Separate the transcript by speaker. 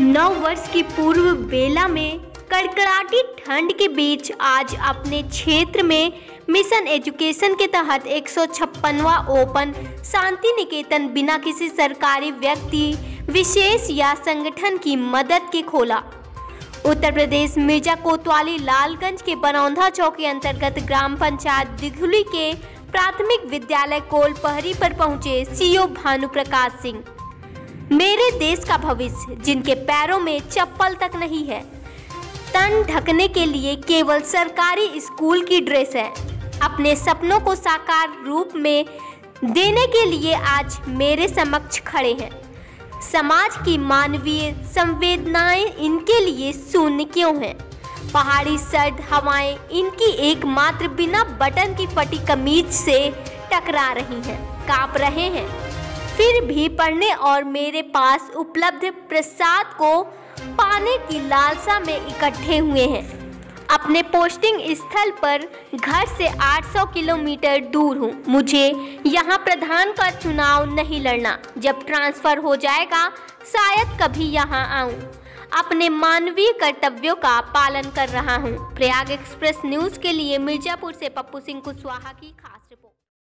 Speaker 1: नौ वर्ष की पूर्व बेला में कड़कड़ाटी ठंड के बीच आज अपने क्षेत्र में मिशन एजुकेशन के तहत एक ओपन शांति निकेतन बिना किसी सरकारी व्यक्ति, विशेष या संगठन की मदद के खोला। उत्तर प्रदेश मिर्ज़ा कोतवाली लालगंज के बनौंधा चौक के अंतर्गत ग्राम पंचायत दिघुली के प्राथमिक विद्यालय कोलपहरी पर पहुँचे सीओ भानु प्रकाश सिंह। मेरे देश का भविष्य, जिनके पैरों में चप्पल तक नहीं है, तन ढकने के लिए केवल सरकारी स्कूल की ड्रेस है। अपने सपनों को साकार रूप में देने के लिए आज मेरे समक्ष खड़े हैं। समाज की मानवीय संवेदनाएँ इनके लिए शून्य क्यों हैं? पहाड़ी सर्द हवाएँ इनकी एकमात्र बिना बटन की फटी कमीज से टकरा रही हैं, काँप रहे हैं। फिर भी पढ़ने और मेरे पास उपलब्ध प्रसाद को पाने की लालसा में इकट्ठे हुए हैं। अपने पोस्टिंग स्थल पर घर से 800 किलोमीटर दूर हूँ। मुझे यहाँ प्रधान का चुनाव नहीं लड़ना। जब ट्रांसफ़र हो जाएगा, शायद कभी यहाँ आऊँ। अपने मानवीय कर्तव्यों का पालन कर रहा हूँ। प्रयाग एक्सप्रेस न्यूज़ के लिए मिर्ज़ापुर से पप्पू सिंह कुशवाहा की खास